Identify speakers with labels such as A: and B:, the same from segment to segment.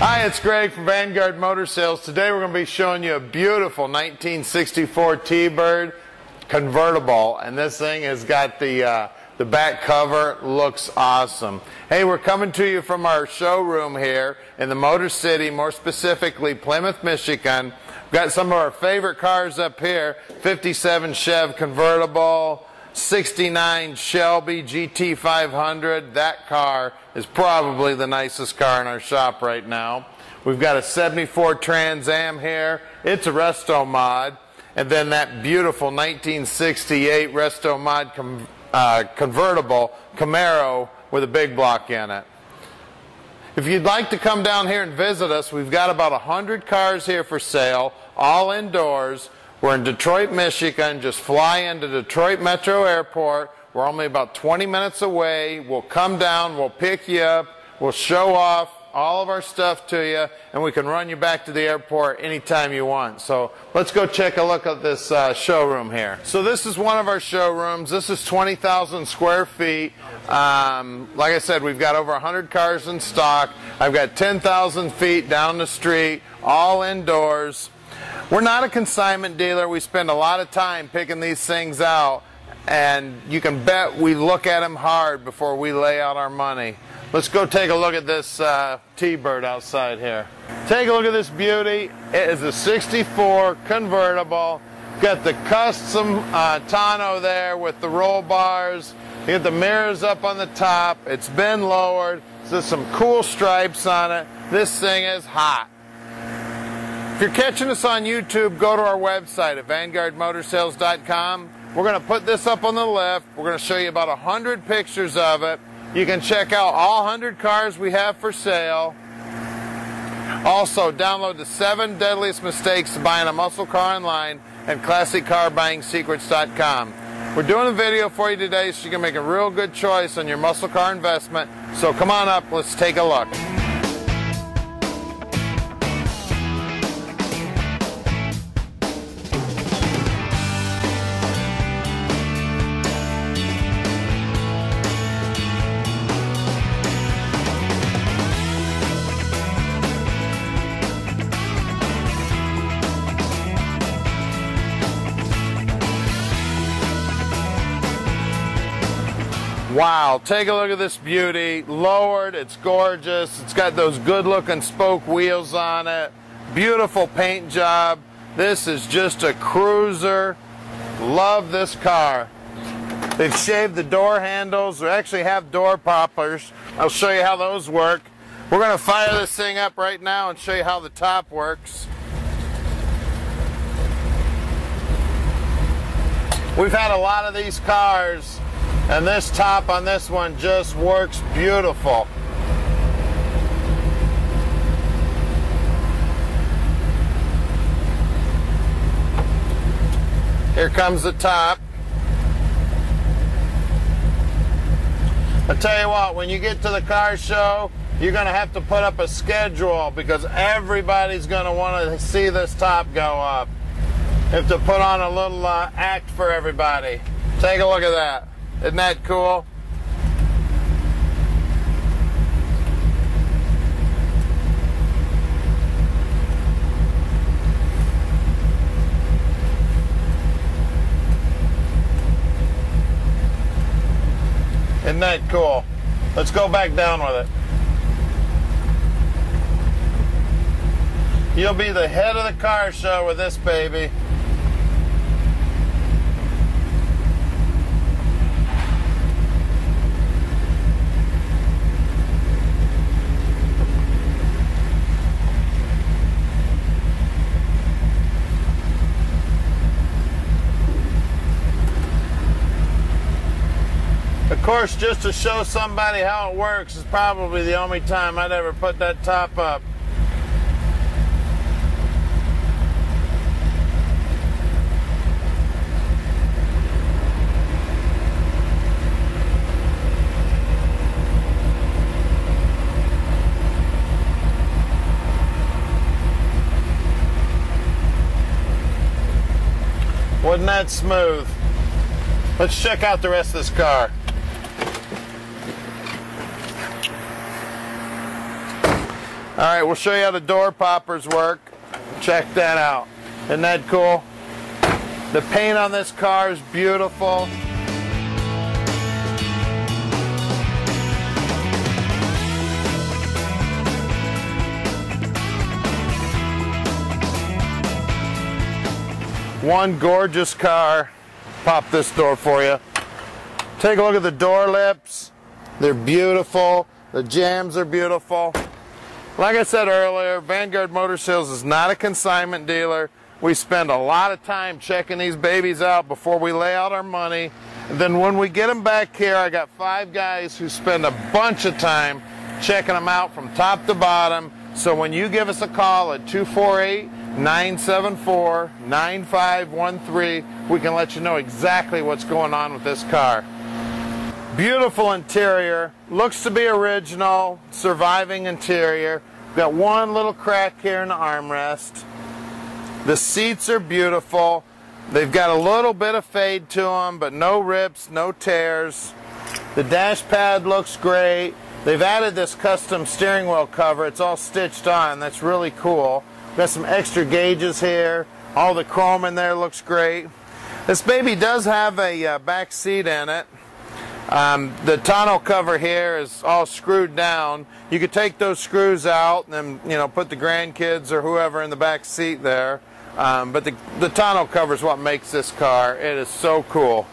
A: Hi, it's Greg from Vanguard Motor Sales. Today we're going to be showing you a beautiful 1964 T-Bird convertible, and this thing has got the uh, the back cover. Looks awesome. Hey, we're coming to you from our showroom here in the Motor City, more specifically Plymouth, Michigan. We've got some of our favorite cars up here: 57 Chev convertible. 69 Shelby GT500. That car is probably the nicest car in our shop right now. We've got a 74 Trans Am here. It's a resto mod. And then that beautiful 1968 resto mod com uh, convertible Camaro with a big block in it. If you'd like to come down here and visit us, we've got about 100 cars here for sale, all indoors. We're in Detroit, Michigan. Just fly into Detroit Metro Airport. We're only about 20 minutes away. We'll come down, we'll pick you up, we'll show off all of our stuff to you, and we can run you back to the airport anytime you want. So let's go check a look at this uh, showroom here. So this is one of our showrooms. This is 20,000 square feet. Um, like I said, we've got over 100 cars in stock. I've got 10,000 feet down the street, all indoors. We're not a consignment dealer. We spend a lot of time picking these things out, and you can bet we look at them hard before we lay out our money. Let's go take a look at this uh, T-Bird outside here. Take a look at this beauty. It is a 64 convertible. Got the custom uh, tonneau there with the roll bars. You get the mirrors up on the top. It's been lowered. There's some cool stripes on it. This thing is hot. If you're catching us on YouTube, go to our website at vanguardmotorsales.com. We're going to put this up on the left. We're going to show you about 100 pictures of it. You can check out all 100 cars we have for sale. Also, download the seven deadliest mistakes to buying a muscle car online at classiccarbuyingsecrets.com. We're doing a video for you today so you can make a real good choice on your muscle car investment. So come on up, let's take a look. Wow, take a look at this beauty. Lowered, it's gorgeous. It's got those good looking spoke wheels on it. Beautiful paint job. This is just a cruiser. Love this car. They've shaved the door handles. They actually have door poppers. I'll show you how those work. We're going to fire this thing up right now and show you how the top works. We've had a lot of these cars and this top on this one just works beautiful. Here comes the top. I tell you what, when you get to the car show, you're going to have to put up a schedule because everybody's going to want to see this top go up. You have to put on a little uh, act for everybody. Take a look at that. Isn't that cool? Isn't that cool? Let's go back down with it. You'll be the head of the car show with this baby. Course, just to show somebody how it works is probably the only time I'd ever put that top up. Wasn't that smooth? Let's check out the rest of this car. All right, we'll show you how the door poppers work. Check that out. Isn't that cool? The paint on this car is beautiful. One gorgeous car. Pop this door for you. Take a look at the door lips. They're beautiful. The jambs are beautiful. Like I said earlier, Vanguard Motor Sales is not a consignment dealer. We spend a lot of time checking these babies out before we lay out our money. And then when we get them back here, I got five guys who spend a bunch of time checking them out from top to bottom. So when you give us a call at 248 974 9513, we can let you know exactly what's going on with this car. Beautiful interior, looks to be original, surviving interior. Got one little crack here in the armrest. The seats are beautiful. They've got a little bit of fade to them, but no rips, no tears. The dash pad looks great. They've added this custom steering wheel cover. It's all stitched on. That's really cool. Got some extra gauges here. All the chrome in there looks great. This baby does have a uh, back seat in it. Um, the tonneau cover here is all screwed down. You could take those screws out and then you know put the grandkids or whoever in the back seat there. Um, but the, the tonneau cover is what makes this car. It is so cool.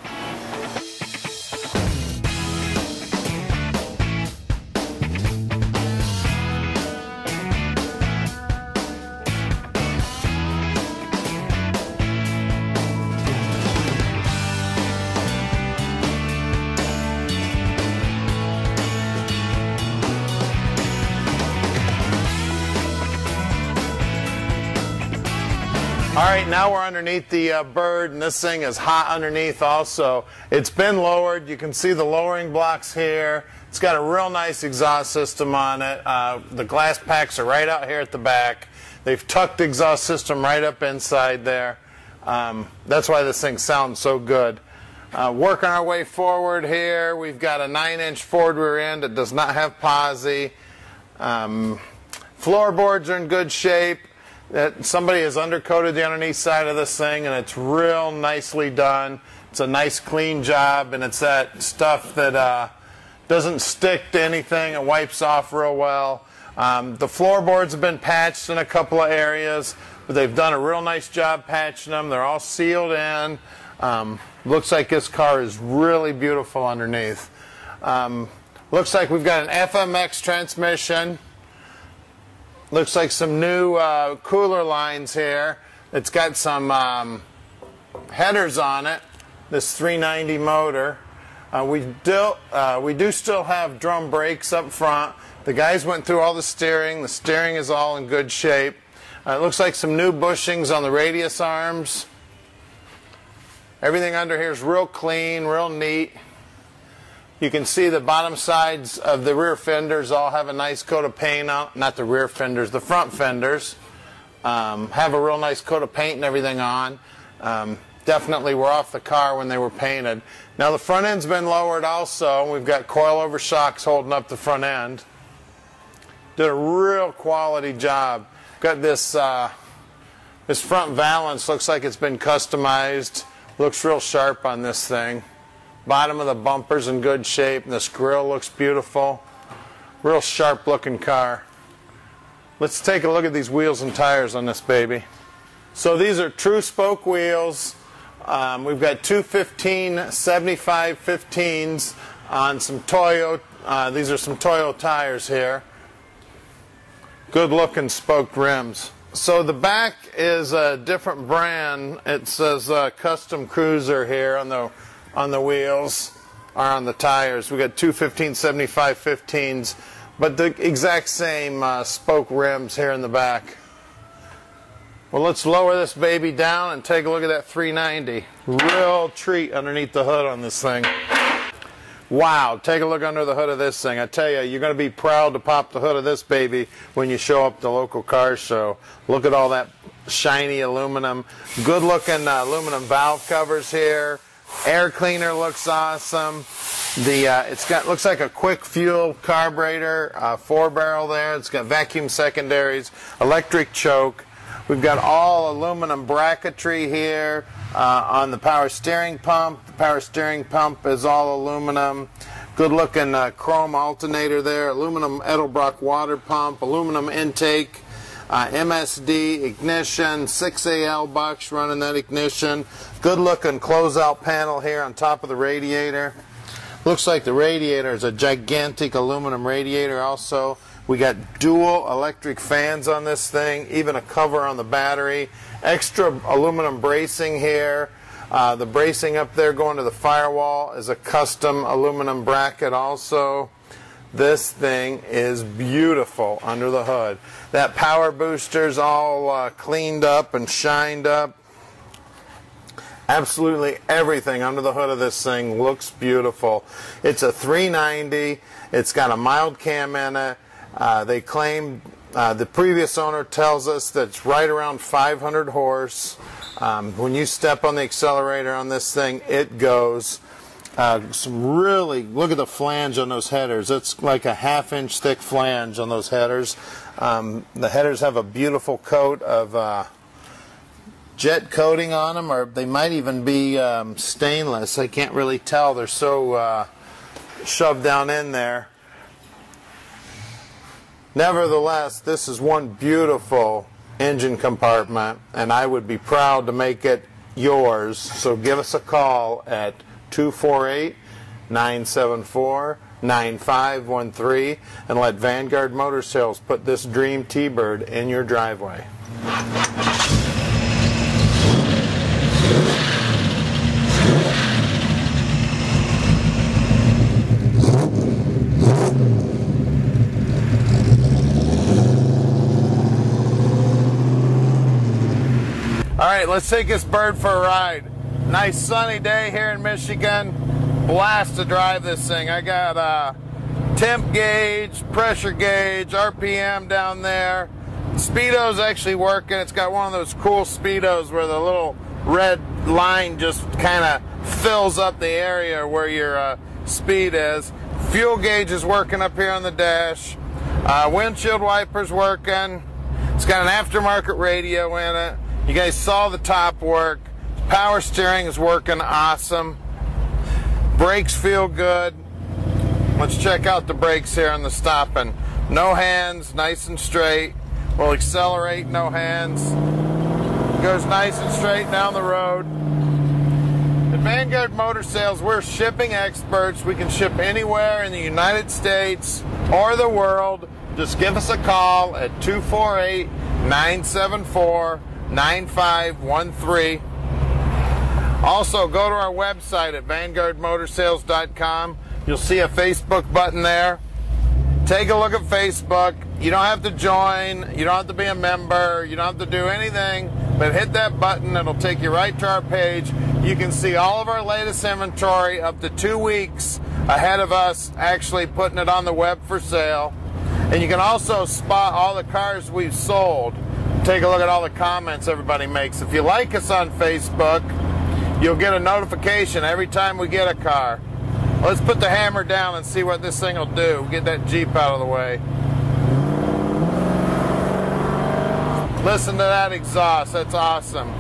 A: All right, now we're underneath the uh, bird, and this thing is hot underneath also. It's been lowered. You can see the lowering blocks here. It's got a real nice exhaust system on it. Uh, the glass packs are right out here at the back. They've tucked the exhaust system right up inside there. Um, that's why this thing sounds so good. Uh, working our way forward here, we've got a 9-inch Ford rear end that does not have posi. Um, floorboards are in good shape that somebody has undercoated the underneath side of this thing and it's real nicely done. It's a nice clean job and it's that stuff that uh, doesn't stick to anything. It wipes off real well. Um, the floorboards have been patched in a couple of areas, but they've done a real nice job patching them. They're all sealed in. Um, looks like this car is really beautiful underneath. Um, looks like we've got an FMX transmission. Looks like some new uh, cooler lines here. It's got some um, headers on it, this 390 motor. Uh, we, do, uh, we do still have drum brakes up front. The guys went through all the steering. The steering is all in good shape. Uh, it looks like some new bushings on the radius arms. Everything under here is real clean, real neat. You can see the bottom sides of the rear fenders all have a nice coat of paint on, not the rear fenders, the front fenders um, have a real nice coat of paint and everything on. Um, definitely were off the car when they were painted. Now the front end's been lowered also. We've got coilover shocks holding up the front end. Did a real quality job. Got this, uh, this front valance looks like it's been customized. Looks real sharp on this thing. Bottom of the bumper's in good shape. And this grill looks beautiful. Real sharp looking car. Let's take a look at these wheels and tires on this baby. So these are true spoke wheels. Um, we've got two 15 75 15s on some Toyo. Uh, these are some Toyo tires here. Good looking spoke rims. So the back is a different brand. It says uh, Custom Cruiser here on the on the wheels are on the tires. We got two 1575 15s, but the exact same uh, spoke rims here in the back. Well, let's lower this baby down and take a look at that 390. Real treat underneath the hood on this thing. Wow, take a look under the hood of this thing. I tell you, you're going to be proud to pop the hood of this baby when you show up the local car show. Look at all that shiny aluminum. Good looking uh, aluminum valve covers here Air cleaner looks awesome. The uh, it's got looks like a quick fuel carburetor, uh, four barrel there. It's got vacuum secondaries, electric choke. We've got all aluminum bracketry here uh, on the power steering pump. The power steering pump is all aluminum. Good looking uh, chrome alternator there, aluminum Edelbrock water pump, aluminum intake, uh, MSD ignition, 6AL box running that ignition. Good looking closeout panel here on top of the radiator. Looks like the radiator is a gigantic aluminum radiator also. We got dual electric fans on this thing, even a cover on the battery. Extra aluminum bracing here. Uh, the bracing up there going to the firewall is a custom aluminum bracket also. This thing is beautiful under the hood. That power booster's all uh, cleaned up and shined up. Absolutely everything under the hood of this thing looks beautiful. It's a 390. It's got a mild cam in it. Uh, they claim uh, the previous owner tells us that it's right around 500 horse. Um, when you step on the accelerator on this thing, it goes. Uh, some really look at the flange on those headers. It's like a half inch thick flange on those headers. Um, the headers have a beautiful coat of uh, jet coating on them, or they might even be um, stainless. I can't really tell. They're so uh, shoved down in there. Nevertheless, this is one beautiful engine compartment, and I would be proud to make it yours. So give us a call at 248 974 9513 and let Vanguard Motor Sales put this dream T Bird in your driveway. All right, let's take this bird for a ride. Nice sunny day here in Michigan. Blast to drive this thing. I got a temp gauge, pressure gauge, RPM down there. Speedo's actually working. It's got one of those cool speedos where the little red line just kind of fills up the area where your uh, speed is. Fuel gauge is working up here on the dash. Uh, windshield wipers working. It's got an aftermarket radio in it. You guys saw the top work. Power steering is working awesome. Brakes feel good. Let's check out the brakes here on the stopping. No hands, nice and straight. We'll accelerate, no hands. Goes nice and straight down the road. At Vanguard Motor Sales, we're shipping experts. We can ship anywhere in the United States or the world. Just give us a call at 248 974 9513. Also, go to our website at vanguardmotorsales.com. You'll see a Facebook button there. Take a look at Facebook. You don't have to join, you don't have to be a member, you don't have to do anything, but hit that button. It'll take you right to our page. You can see all of our latest inventory up to two weeks ahead of us actually putting it on the web for sale. And you can also spot all the cars we've sold take a look at all the comments everybody makes. If you like us on Facebook, you'll get a notification every time we get a car. Let's put the hammer down and see what this thing will do. Get that Jeep out of the way. Listen to that exhaust. That's awesome.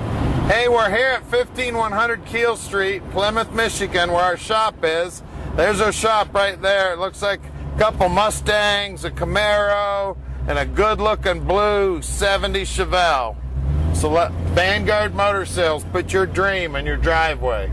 A: Hey, we're here at 15100 Keel Street, Plymouth, Michigan, where our shop is. There's our shop right there. It looks like a couple Mustangs, a Camaro, and a good looking blue 70 Chevelle. So let Vanguard Motor Sales put your dream in your driveway.